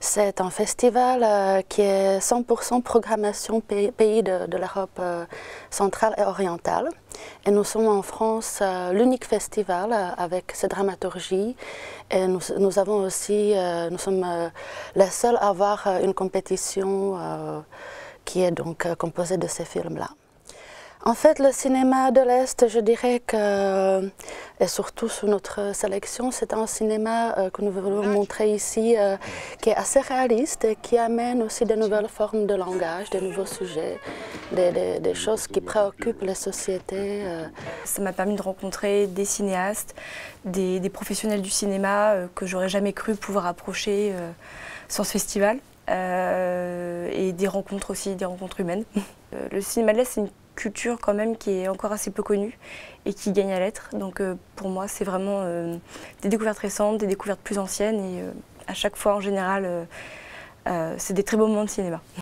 C'est un festival euh, qui est 100% programmation pays, de, l'Europe euh, centrale et orientale. Et nous sommes en France euh, l'unique festival avec cette dramaturgie. Et nous, nous avons aussi, nous sommes les seuls à avoir une compétition qui est donc composée de ces films-là. En fait, le cinéma de l'Est, je dirais que, et surtout sous notre sélection, c'est un cinéma euh, que nous voulons montrer ici, euh, qui est assez réaliste et qui amène aussi de nouvelles formes de langage, de nouveaux sujets, des, des- des choses qui préoccupent les sociétés. euh. Ça m'a permis de rencontrer des cinéastes, des, des professionnels du cinéma que j'aurais jamais cru pouvoir approcher sans ce festival. Euh, et des rencontres aussi, des rencontres humaines. Le cinéma de l'Est, c'est une culture quand même qui est encore assez peu connue et qui gagne à l'être. Donc euh, pour moi, c'est vraiment euh, des découvertes récentes, des découvertes plus anciennes et euh, à chaque fois, en général, c'est des très beaux moments de cinéma.